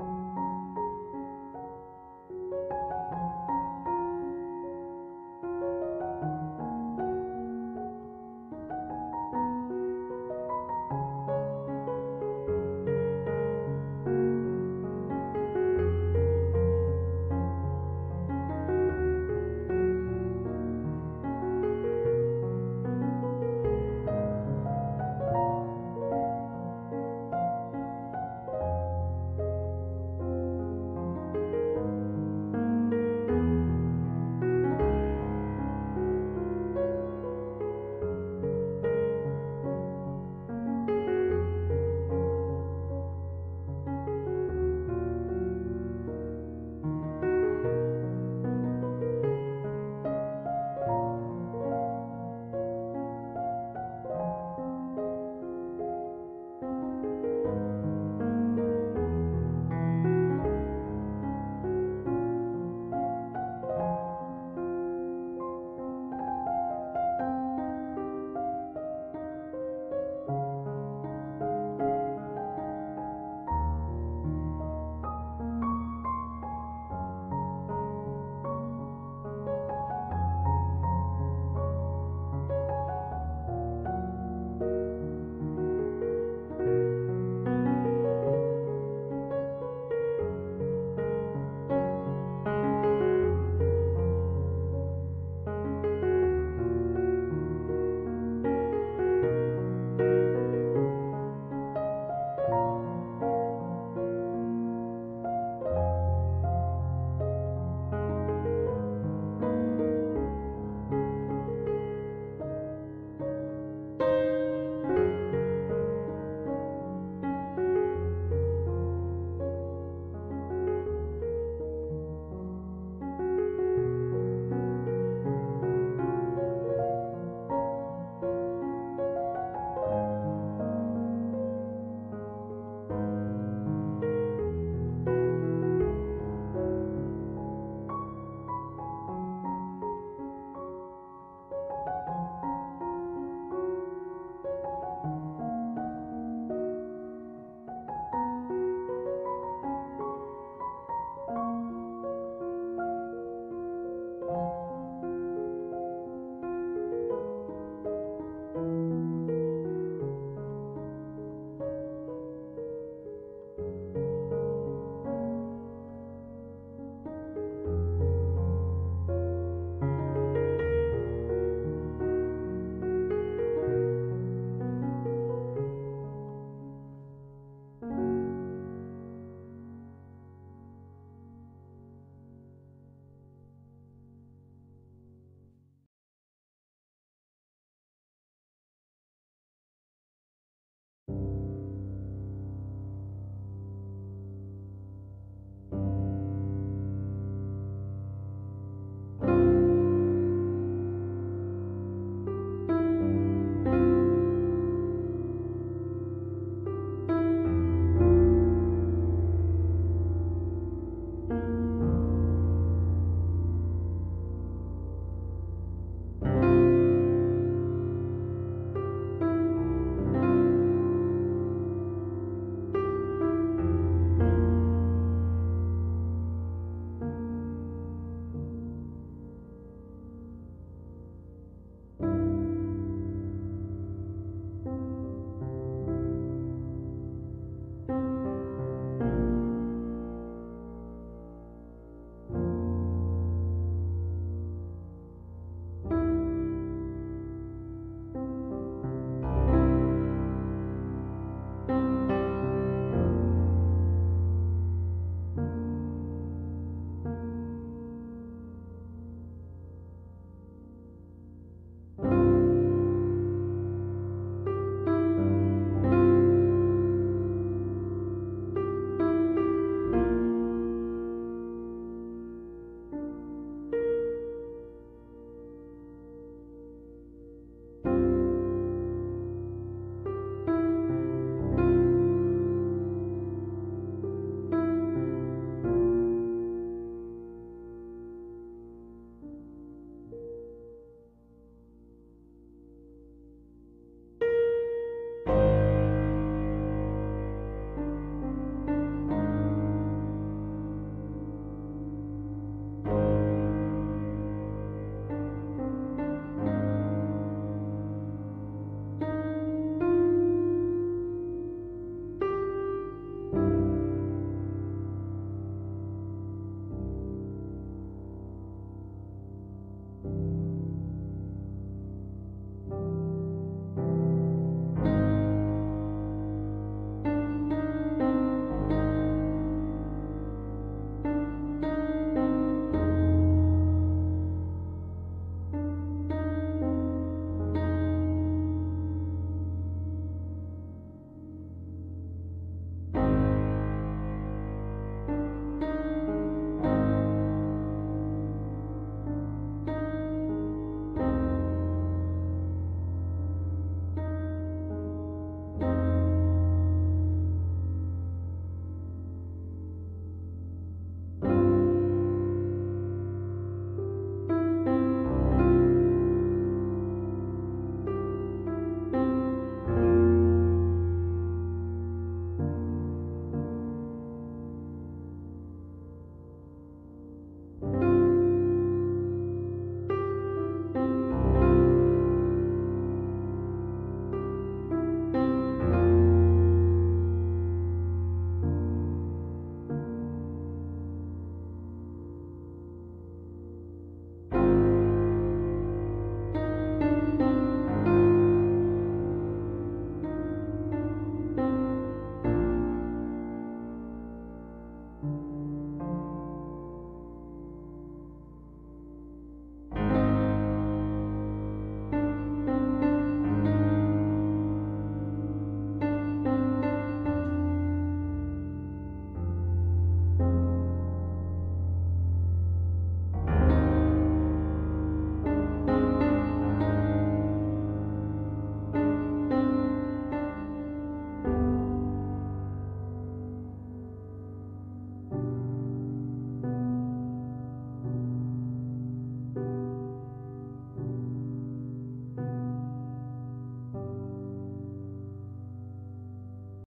you